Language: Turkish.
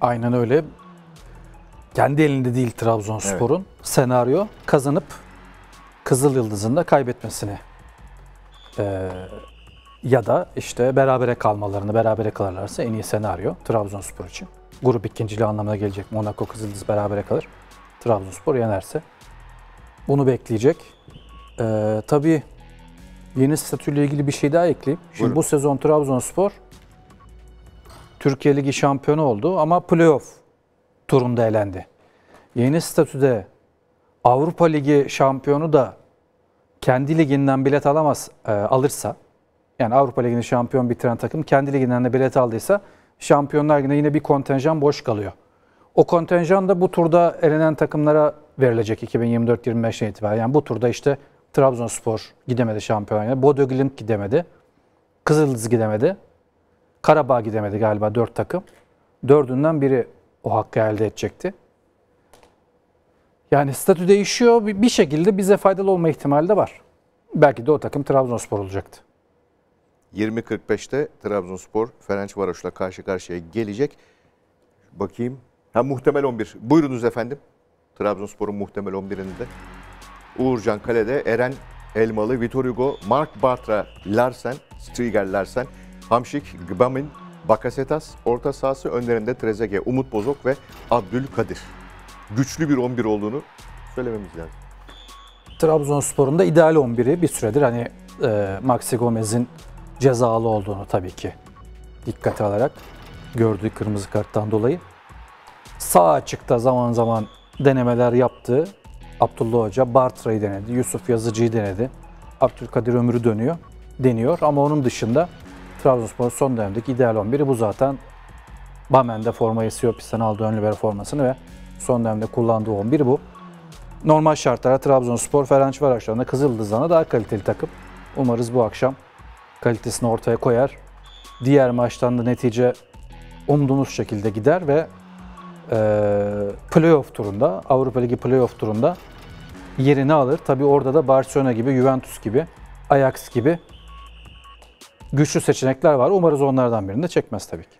Aynen öyle. Kendi elinde değil Trabzonspor'un senaryo kazanıp Kızıl Yıldız'ın da kaybetmesini Ee, ya da işte berabere kalmalarını berabere kalırlarsa en iyi senaryo Trabzonspor için. Grup ikinciliği anlamına gelecek. Monaco Kızıl Yıldız berabere kalır. Trabzonspor yenerse. Bunu bekleyecek. Ee, tabii yeni statüyle ilgili bir şey daha ekleyeyim. Şimdi Buyurun. bu sezon Trabzonspor Türkiye Ligi şampiyonu oldu ama playoff turunda elendi. Yeni statüde Avrupa Ligi şampiyonu da kendi liginden bilet alamaz e, alırsa yani Avrupa Ligi'ni şampiyon bitiren takım kendi liginden de bilet aldıysa Şampiyonlar Ligi'nde yine bir kontenjan boş kalıyor. O kontenjan da bu turda elenen takımlara verilecek 2024-25'ten itibaren. Yani bu turda işte Trabzonspor gidemedi Şampiyonlar Bodo Glimt gidemedi, Kızıldız gidemedi, Karabağ gidemedi galiba dört takım. Dördünden biri o hakkı elde edecekti. Yani statü değişiyor. Bir şekilde bize faydalı olma ihtimali de var. Belki de o takım Trabzonspor olacaktı. 20.45'te Trabzonspor Ferencvaros'la karşı karşıya gelecek. Bakayım. Ha muhtemel 11. Buyurunuz efendim. Trabzonspor'un muhtemel 11'inde. Uğurcan Kale'de Eren Elmalı, Vitor Hugo, Mark Bartra, Larsen, Striger Larsen, Hamşik, Gbamin, Bakasetas, orta sahası önlerinde Trezeguet, Umut Bozok ve Abdülkadir. Güçlü bir 11 olduğunu söylememiz lazım. Trabzonspor'un da ideal 11'i bir süredir hani e, Maxi Gomez'in cezalı olduğunu tabii ki dikkate alarak gördüğü kırmızı karttan dolayı. Sağ açıkta zaman zaman denemeler yaptı. Abdullah Hoca Bartra'yı denedi, Yusuf Yazıcı'yı denedi. Abdülkadir Ömür'ü dönüyor, deniyor ama onun dışında Trabzonspor'un son dönemdeki ideal 11'i bu zaten. Bamen'de formayı Siopis'ten aldığı ön libero formasını ve son dönemde kullandığı 11 bu. Normal şartlarda Trabzonspor, Ferencvaros'larında Kızıldız'dan daha kaliteli takım. Umarız bu akşam kalitesini ortaya koyar. Diğer maçtan da netice umduğumuz şekilde gider ve e, playoff turunda, Avrupa Ligi playoff turunda yerini alır. Tabi orada da Barcelona gibi, Juventus gibi, Ajax gibi güçlü seçenekler var. Umarız onlardan birini de çekmez tabii ki.